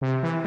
you